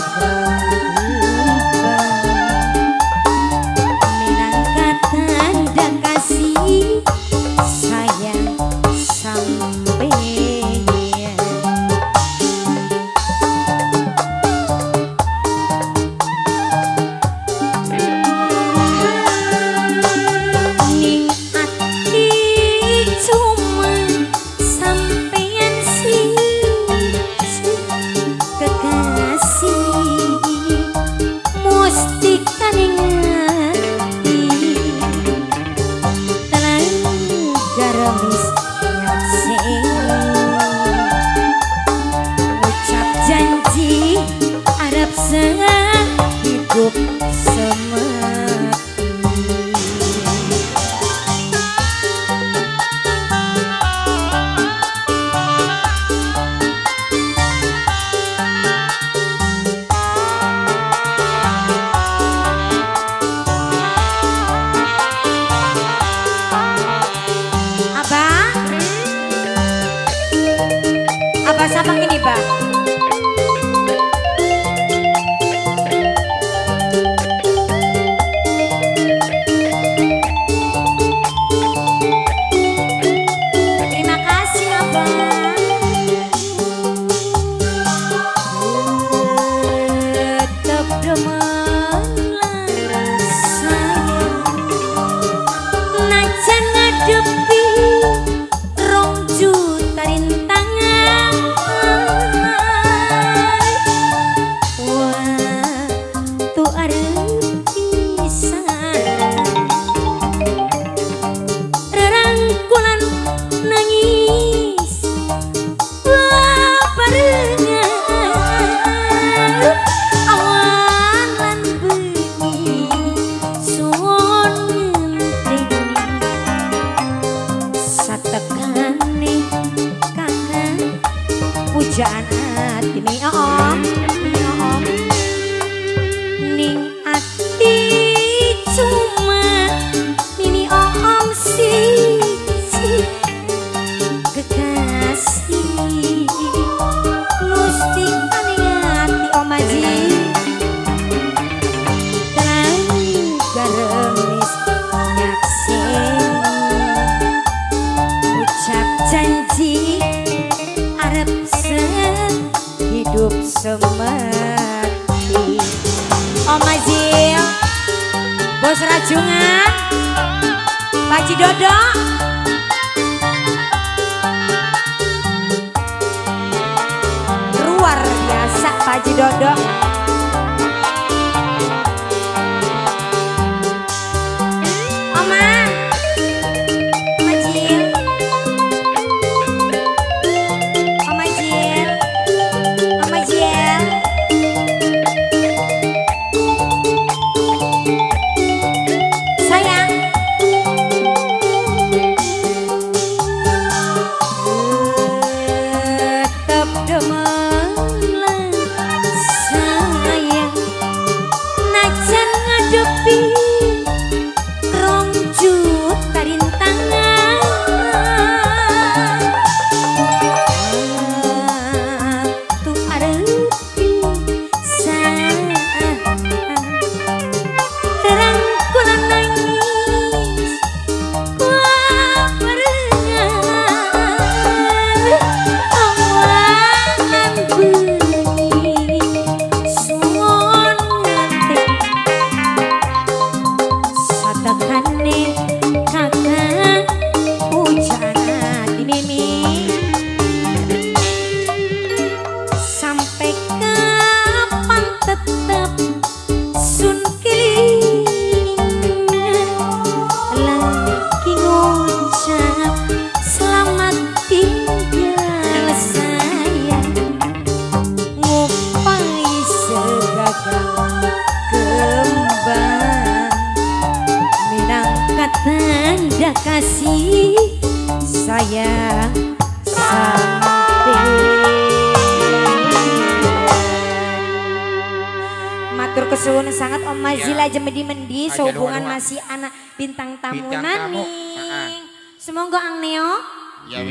sagrado. Semati Om Azil Bos Rajungan. Pak Cidodo. Luar biasa Pak Cidodo tanda kasih saya sampai matur kesuwun sangat Om Mazila ya. jemedi mendi sehubungan masih anak bintang tamu bintang nani. Semoga Ang Neo. Ya,